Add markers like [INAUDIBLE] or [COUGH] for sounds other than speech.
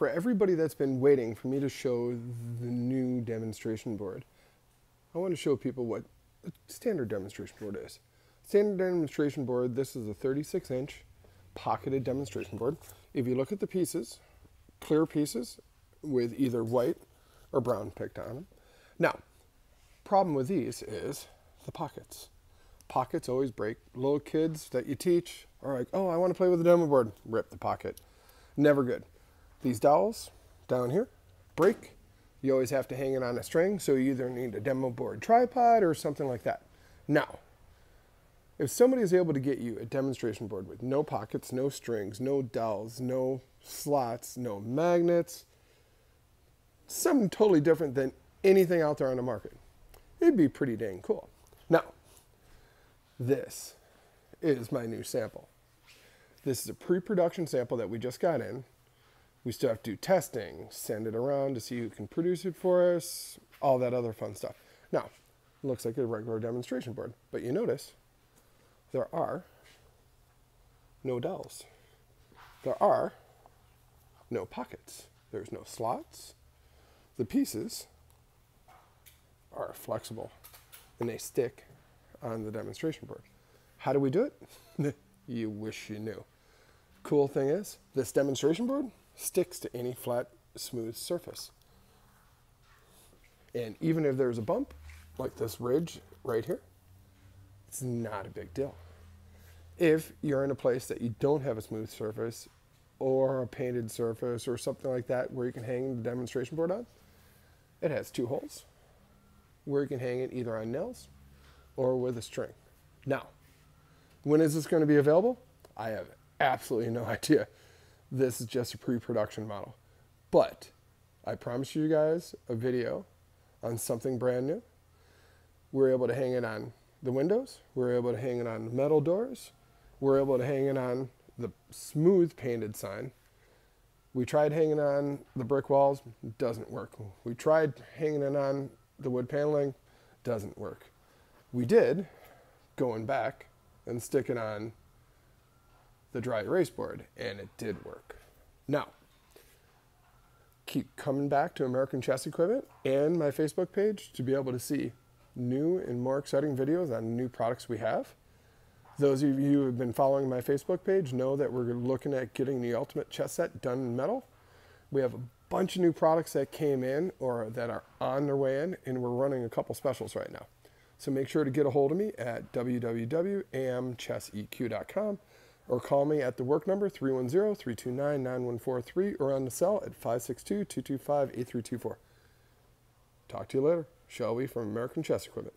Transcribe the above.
for everybody that's been waiting for me to show the new demonstration board, I want to show people what a standard demonstration board is. Standard demonstration board, this is a 36 inch pocketed demonstration board. If you look at the pieces, clear pieces with either white or brown picked on them. Now, problem with these is the pockets. Pockets always break. Little kids that you teach are like, oh, I want to play with a demo board. Rip the pocket. Never good. These dowels down here break. You always have to hang it on a string, so you either need a demo board tripod or something like that. Now, if somebody is able to get you a demonstration board with no pockets, no strings, no dowels, no slots, no magnets, something totally different than anything out there on the market, it'd be pretty dang cool. Now, this is my new sample. This is a pre-production sample that we just got in. We still have to do testing, send it around to see who can produce it for us, all that other fun stuff. Now, looks like a regular demonstration board, but you notice there are no dowels. There are no pockets. There's no slots. The pieces are flexible and they stick on the demonstration board. How do we do it? [LAUGHS] you wish you knew. Cool thing is, this demonstration board sticks to any flat, smooth surface. And even if there's a bump, like this ridge right here, it's not a big deal. If you're in a place that you don't have a smooth surface or a painted surface or something like that where you can hang the demonstration board on, it has two holes where you can hang it either on nails or with a string. Now, when is this going to be available? I have absolutely no [LAUGHS] idea. This is just a pre-production model. But I promise you guys a video on something brand new. We're able to hang it on the windows. We're able to hang it on metal doors. We're able to hang it on the smooth painted sign. We tried hanging on the brick walls, doesn't work. We tried hanging it on the wood paneling, doesn't work. We did, going back and sticking on the dry erase board, and it did work. Now, keep coming back to American Chess Equipment and my Facebook page to be able to see new and more exciting videos on new products we have. Those of you who have been following my Facebook page know that we're looking at getting the ultimate chess set done in metal. We have a bunch of new products that came in or that are on their way in, and we're running a couple specials right now. So make sure to get a hold of me at www.amchesseq.com or call me at the work number 310-329-9143 or on the cell at 562-225-8324. Talk to you later. Shelby from American Chess Equipment.